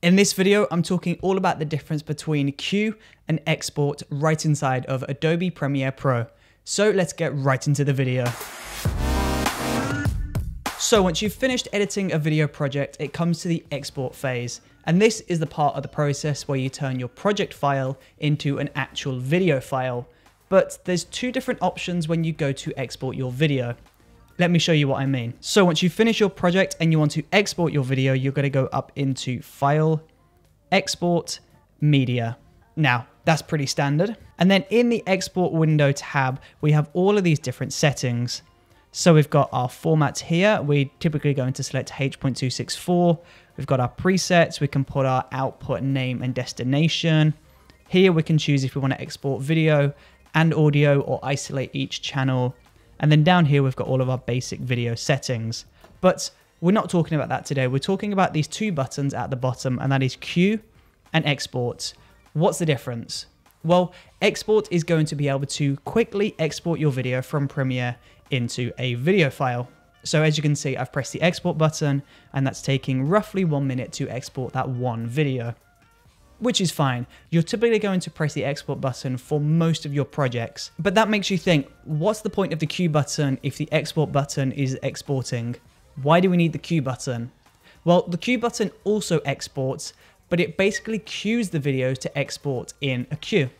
In this video, I'm talking all about the difference between Queue and export right inside of Adobe Premiere Pro. So let's get right into the video. So once you've finished editing a video project, it comes to the export phase. And this is the part of the process where you turn your project file into an actual video file. But there's two different options when you go to export your video. Let me show you what I mean. So once you finish your project and you want to export your video, you're going to go up into File, Export, Media. Now, that's pretty standard. And then in the Export window tab, we have all of these different settings. So we've got our formats here. We're typically going to select H.264. We've got our presets. We can put our output name and destination. Here we can choose if we want to export video and audio or isolate each channel and then down here, we've got all of our basic video settings. But we're not talking about that today. We're talking about these two buttons at the bottom, and that is Queue and Export. What's the difference? Well, Export is going to be able to quickly export your video from Premiere into a video file. So as you can see, I've pressed the export button and that's taking roughly one minute to export that one video which is fine. You're typically going to press the export button for most of your projects, but that makes you think, what's the point of the Queue button if the export button is exporting? Why do we need the Queue button? Well, the Queue button also exports, but it basically queues the video to export in a queue.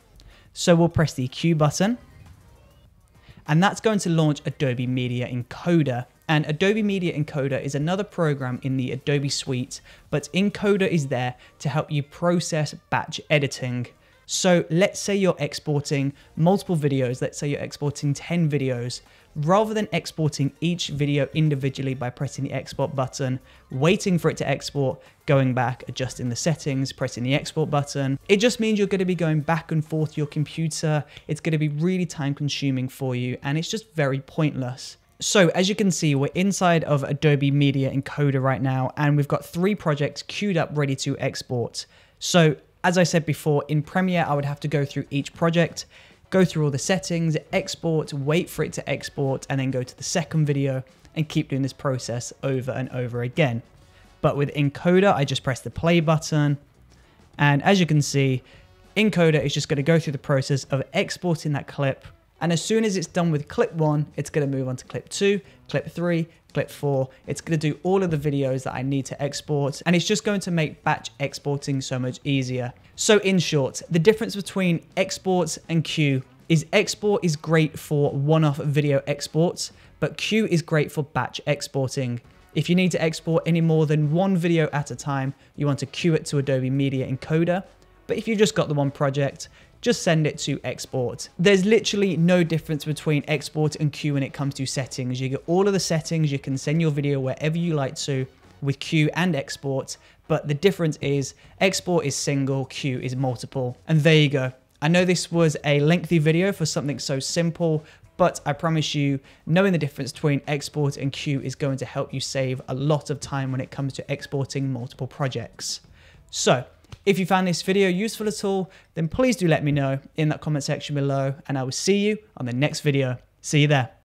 So we'll press the Queue button, and that's going to launch Adobe Media Encoder. And Adobe Media Encoder is another program in the Adobe suite, but Encoder is there to help you process batch editing. So let's say you're exporting multiple videos, let's say you're exporting 10 videos, rather than exporting each video individually by pressing the export button, waiting for it to export, going back, adjusting the settings, pressing the export button, it just means you're going to be going back and forth your computer. It's going to be really time consuming for you and it's just very pointless. So as you can see, we're inside of Adobe Media Encoder right now, and we've got three projects queued up ready to export. So as I said before, in Premiere, I would have to go through each project, go through all the settings, export, wait for it to export, and then go to the second video and keep doing this process over and over again. But with Encoder, I just press the play button. And as you can see, Encoder is just going to go through the process of exporting that clip and as soon as it's done with clip one, it's going to move on to clip two, clip three, clip four. It's going to do all of the videos that I need to export. And it's just going to make batch exporting so much easier. So in short, the difference between exports and Queue is export is great for one-off video exports, but Queue is great for batch exporting. If you need to export any more than one video at a time, you want to queue it to Adobe Media Encoder. But if you've just got the one project, just send it to export. There's literally no difference between export and Queue when it comes to settings. You get all of the settings, you can send your video wherever you like to with Queue and export, but the difference is export is single, Queue is multiple. And there you go. I know this was a lengthy video for something so simple, but I promise you, knowing the difference between export and Queue is going to help you save a lot of time when it comes to exporting multiple projects. So if you found this video useful at all, then please do let me know in that comment section below and I will see you on the next video. See you there.